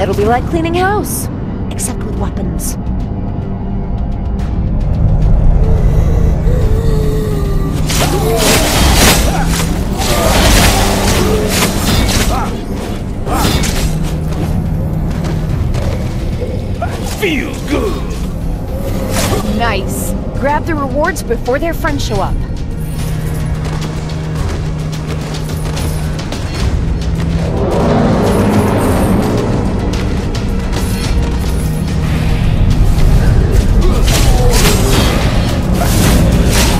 It'll be like cleaning house, except with weapons. Feels good. Nice. Grab the rewards before their friends show up.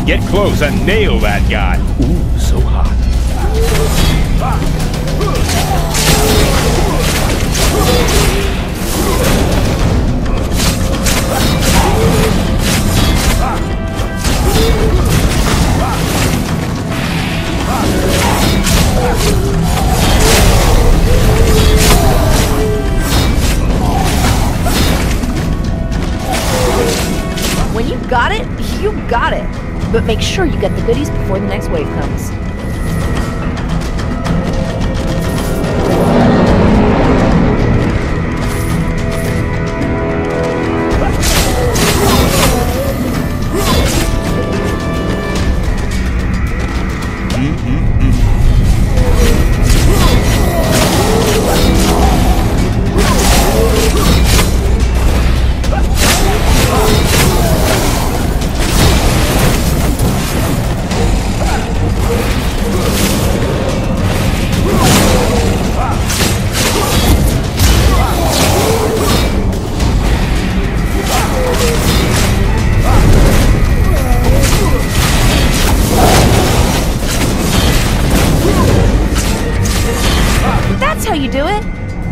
Get close and nail that guy. Ooh, so hot. When you got it, you got it. But make sure you get the goodies before the next wave comes.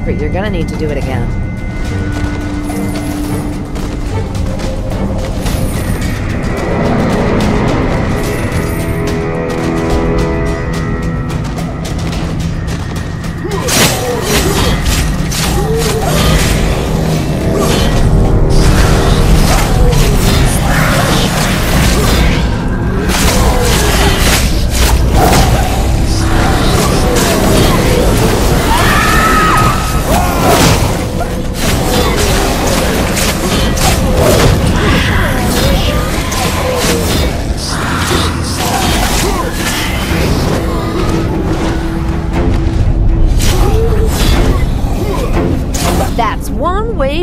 But you're gonna need to do it again.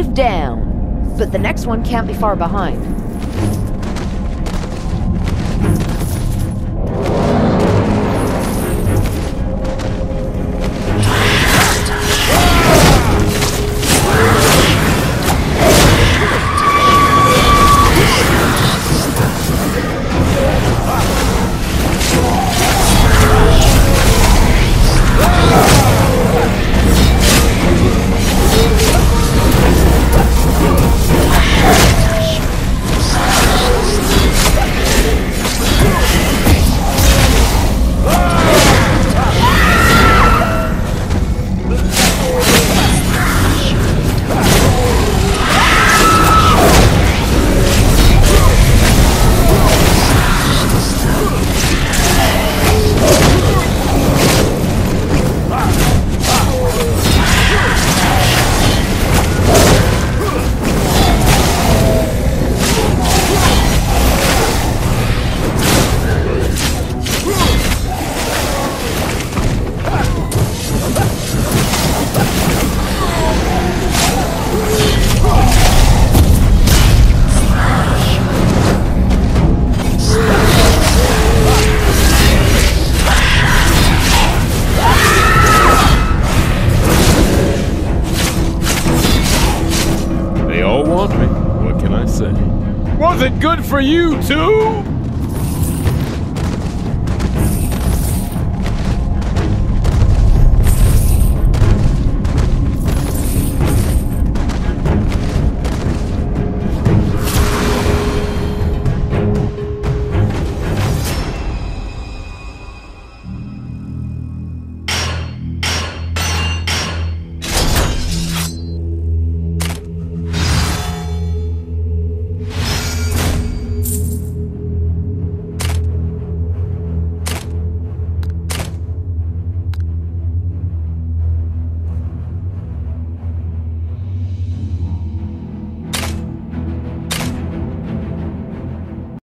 Down. But the next one can't be far behind. Was it good for you too?